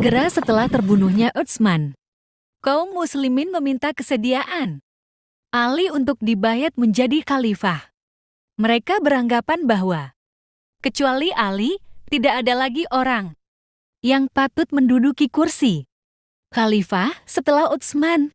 Segera setelah terbunuhnya Utsman, kaum muslimin meminta kesediaan Ali untuk dibayat menjadi khalifah. Mereka beranggapan bahwa kecuali Ali, tidak ada lagi orang yang patut menduduki kursi khalifah setelah Utsman.